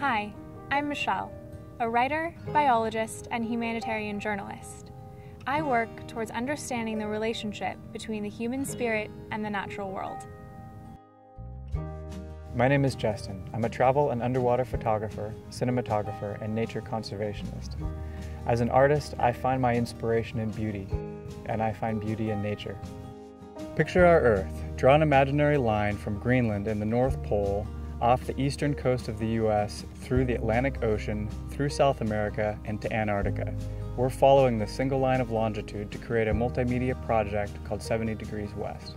Hi, I'm Michelle, a writer, biologist, and humanitarian journalist. I work towards understanding the relationship between the human spirit and the natural world. My name is Justin. I'm a travel and underwater photographer, cinematographer, and nature conservationist. As an artist, I find my inspiration in beauty, and I find beauty in nature. Picture our Earth. Draw an imaginary line from Greenland in the North Pole off the eastern coast of the US through the Atlantic Ocean, through South America, and to Antarctica. We're following the single line of longitude to create a multimedia project called 70 Degrees West.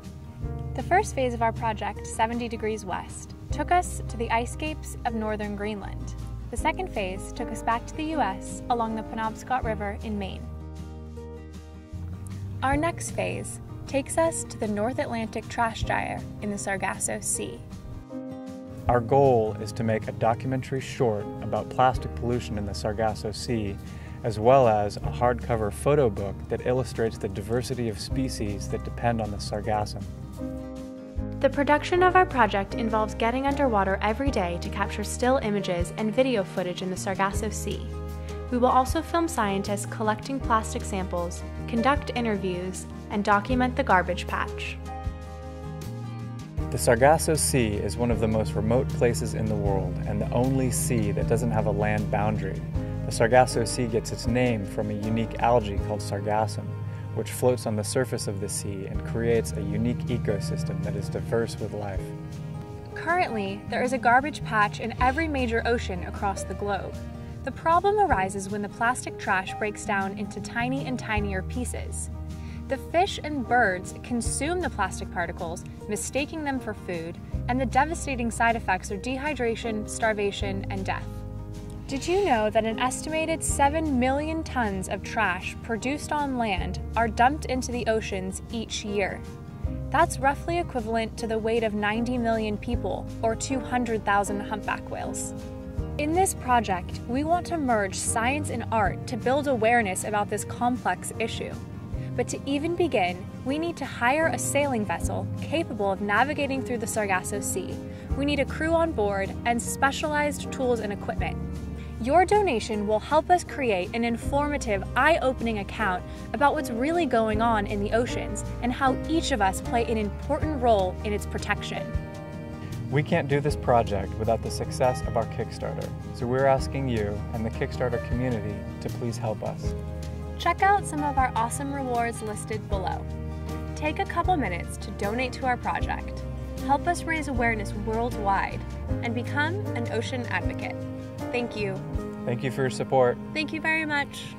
The first phase of our project, 70 Degrees West, took us to the icescapes of northern Greenland. The second phase took us back to the US along the Penobscot River in Maine. Our next phase takes us to the North Atlantic trash gyre in the Sargasso Sea. Our goal is to make a documentary short about plastic pollution in the Sargasso Sea, as well as a hardcover photo book that illustrates the diversity of species that depend on the sargassum. The production of our project involves getting underwater every day to capture still images and video footage in the Sargasso Sea. We will also film scientists collecting plastic samples, conduct interviews, and document the garbage patch. The Sargasso Sea is one of the most remote places in the world and the only sea that doesn't have a land boundary. The Sargasso Sea gets its name from a unique algae called sargassum, which floats on the surface of the sea and creates a unique ecosystem that is diverse with life. Currently, there is a garbage patch in every major ocean across the globe. The problem arises when the plastic trash breaks down into tiny and tinier pieces. The fish and birds consume the plastic particles, mistaking them for food, and the devastating side effects are dehydration, starvation, and death. Did you know that an estimated 7 million tons of trash produced on land are dumped into the oceans each year? That's roughly equivalent to the weight of 90 million people, or 200,000 humpback whales. In this project, we want to merge science and art to build awareness about this complex issue. But to even begin, we need to hire a sailing vessel capable of navigating through the Sargasso Sea. We need a crew on board and specialized tools and equipment. Your donation will help us create an informative, eye opening account about what's really going on in the oceans and how each of us play an important role in its protection. We can't do this project without the success of our Kickstarter, so we're asking you and the Kickstarter community to please help us. Check out some of our awesome rewards listed below. Take a couple minutes to donate to our project, help us raise awareness worldwide, and become an ocean advocate. Thank you. Thank you for your support. Thank you very much.